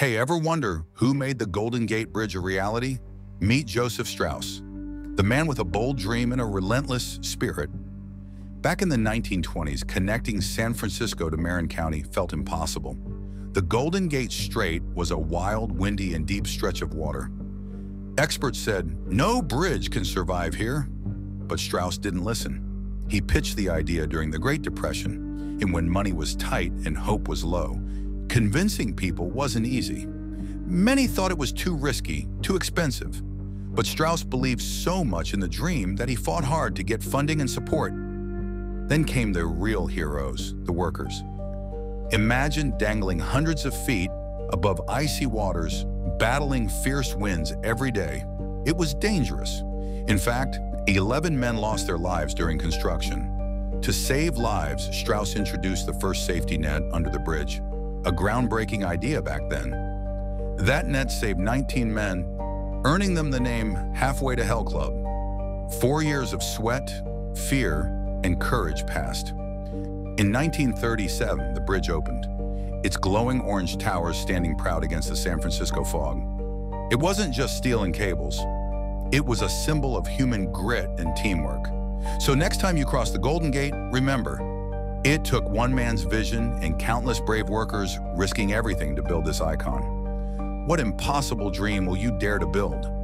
Hey, ever wonder who made the Golden Gate Bridge a reality? Meet Joseph Strauss, the man with a bold dream and a relentless spirit. Back in the 1920s, connecting San Francisco to Marin County felt impossible. The Golden Gate Strait was a wild, windy, and deep stretch of water. Experts said, no bridge can survive here. But Strauss didn't listen. He pitched the idea during the Great Depression, and when money was tight and hope was low. Convincing people wasn't easy. Many thought it was too risky, too expensive. But Strauss believed so much in the dream that he fought hard to get funding and support. Then came the real heroes, the workers. Imagine dangling hundreds of feet above icy waters, battling fierce winds every day. It was dangerous. In fact, 11 men lost their lives during construction. To save lives, Strauss introduced the first safety net under the bridge, a groundbreaking idea back then. That net saved 19 men, earning them the name Halfway to Hell Club. Four years of sweat, fear, and courage passed. In 1937, the bridge opened, its glowing orange towers standing proud against the San Francisco fog. It wasn't just steel and cables. It was a symbol of human grit and teamwork. So next time you cross the Golden Gate, remember, it took one man's vision and countless brave workers risking everything to build this icon. What impossible dream will you dare to build?